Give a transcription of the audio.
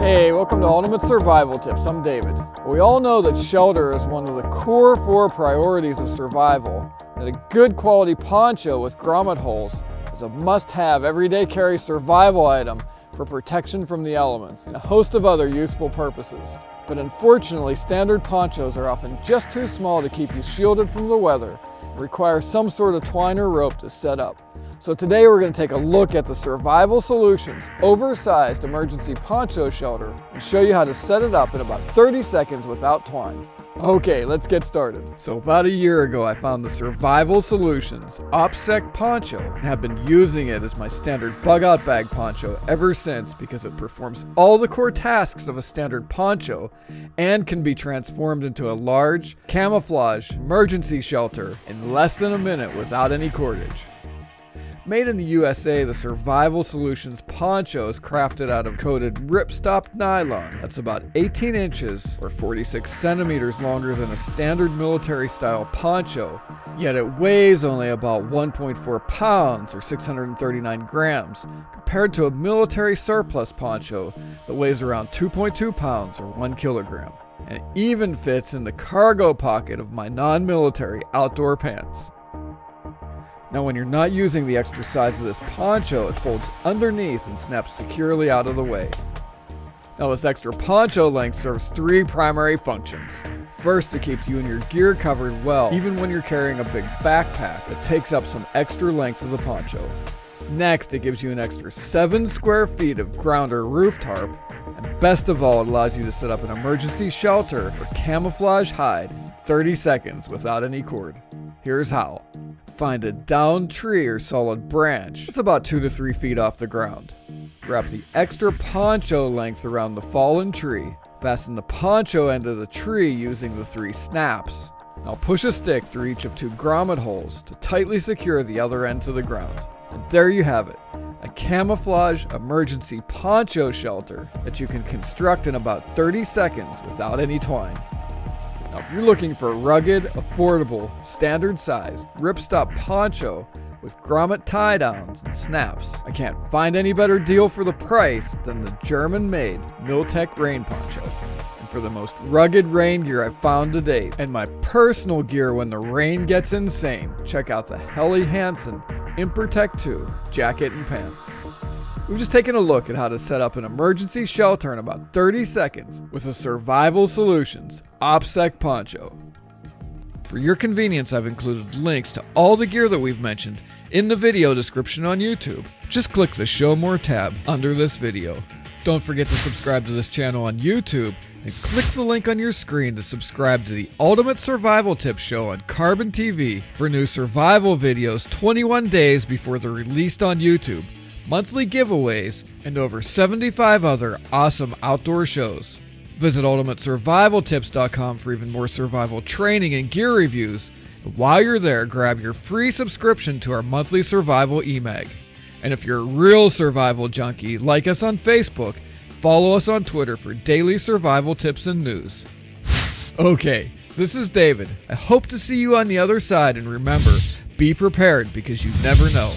Hey, welcome to Ultimate Survival Tips. I'm David. We all know that shelter is one of the core four priorities of survival, that a good quality poncho with grommet holes is a must-have everyday carry survival item for protection from the elements and a host of other useful purposes. But unfortunately, standard ponchos are often just too small to keep you shielded from the weather and require some sort of twine or rope to set up. So today we're going to take a look at the Survival Solutions oversized emergency poncho shelter and show you how to set it up in about 30 seconds without twine. Okay, let's get started. So about a year ago, I found the Survival Solutions OPSEC poncho and have been using it as my standard bug out bag poncho ever since because it performs all the core tasks of a standard poncho and can be transformed into a large camouflage emergency shelter in less than a minute without any cordage. Made in the USA, the Survival Solutions poncho is crafted out of coated ripstop nylon that's about 18 inches or 46 centimeters longer than a standard military style poncho, yet it weighs only about 1.4 pounds or 639 grams, compared to a military surplus poncho that weighs around 2.2 pounds or 1 kilogram. And even fits in the cargo pocket of my non military outdoor pants. Now when you're not using the extra size of this poncho, it folds underneath and snaps securely out of the way. Now this extra poncho length serves three primary functions. First, it keeps you and your gear covered well, even when you're carrying a big backpack that takes up some extra length of the poncho. Next, it gives you an extra 7 square feet of ground or roof tarp, and best of all, it allows you to set up an emergency shelter or camouflage hide in 30 seconds without any cord. Here's how. Find a down tree or solid branch. It's about 2 to 3 feet off the ground. Wrap the extra poncho length around the fallen tree. Fasten the poncho end of the tree using the three snaps. Now push a stick through each of two grommet holes to tightly secure the other end to the ground. And there you have it a camouflage emergency poncho shelter that you can construct in about 30 seconds without any twine. Now, if you're looking for a rugged, affordable, standard sized ripstop poncho with grommet tie downs and snaps, I can't find any better deal for the price than the German made Mil-Tec Rain Poncho. And for the most rugged rain gear I've found to date, and my personal gear when the rain gets insane, check out the Helly Hansen Impertech 2 jacket and pants. We've just taken a look at how to set up an emergency shelter in about 30 seconds with a Survival Solutions OPSEC poncho. For your convenience, I've included links to all the gear that we've mentioned in the video description on YouTube. Just click the Show More tab under this video. Don't forget to subscribe to this channel on YouTube and click the link on your screen to subscribe to the Ultimate Survival Tips Show on Carbon TV for new survival videos 21 days before they're released on YouTube monthly giveaways, and over 75 other awesome outdoor shows. Visit UltimateSurvivalTips.com for even more survival training and gear reviews. And while you're there, grab your free subscription to our monthly survival emag. And if you're a real survival junkie, like us on Facebook, follow us on Twitter for daily survival tips and news. Okay, this is David. I hope to see you on the other side, and remember, be prepared because you never know.